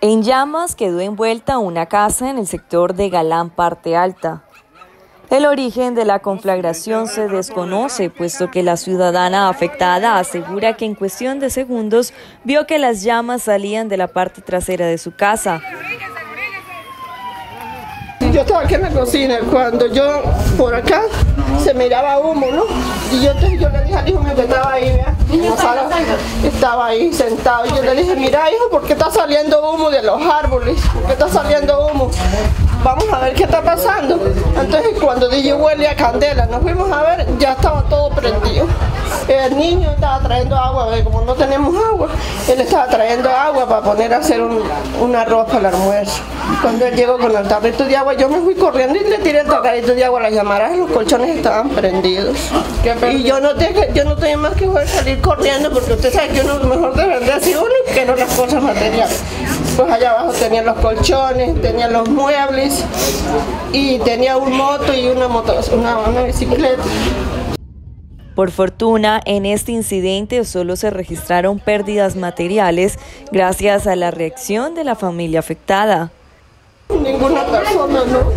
En llamas quedó envuelta una casa en el sector de Galán Parte Alta. El origen de la conflagración se desconoce, puesto que la ciudadana afectada asegura que en cuestión de segundos vio que las llamas salían de la parte trasera de su casa. Yo estaba aquí en la cocina, cuando yo por acá se miraba humo, ¿no? Y yo, yo le dije al hijo mío que estaba ahí, ¿vea? estaba ahí sentado. Y yo le dije, mira hijo, ¿por qué está saliendo humo de los árboles? ¿Por qué está saliendo humo? Vamos a ver qué está pasando. Entonces cuando dije huele a candela, nos fuimos a ver, ya estaba todo prendido. El niño estaba trayendo agua, como no tenemos agua, él estaba trayendo agua para poner a hacer un, arroz para el almuerzo. Cuando él llegó con el tarrito de agua, yo me fui corriendo y le tiré el tarrito de agua a las llamadas, los colchones estaban prendidos. Y yo no, tengo, yo no tenía más que salir corriendo porque usted sabe que uno mejor debe de así uno que no las cosas materiales. Pues allá abajo tenían los colchones, tenían los muebles y tenía un moto y una, moto, una, una bicicleta. Por fortuna, en este incidente solo se registraron pérdidas materiales gracias a la reacción de la familia afectada. Ninguna persona, ¿no?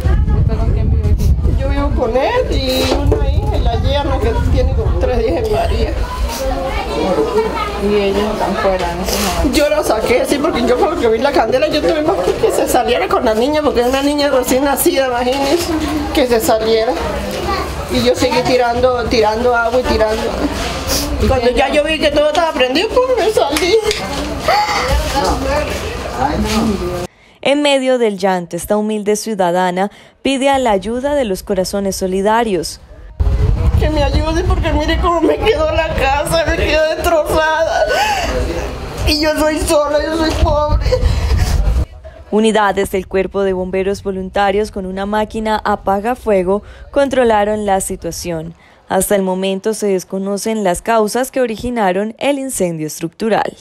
Yo vivo con él y una hija y la yerna que tiene como Y ellos están fuera, Yo la saqué así porque yo cuando vi la candela yo tuve más que se saliera con la niña porque es una niña recién nacida, imagínense, que se saliera. Y yo seguí tirando, tirando agua y tirando. Y cuando ya yo vi que todo estaba prendido, pues me salí. En medio del llanto, esta humilde ciudadana pide a la ayuda de los corazones solidarios que me ayude porque mire cómo me quedó la Yo soy yo soy pobre. Unidades del Cuerpo de Bomberos Voluntarios con una máquina apaga fuego controlaron la situación. Hasta el momento se desconocen las causas que originaron el incendio estructural.